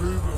Ruben.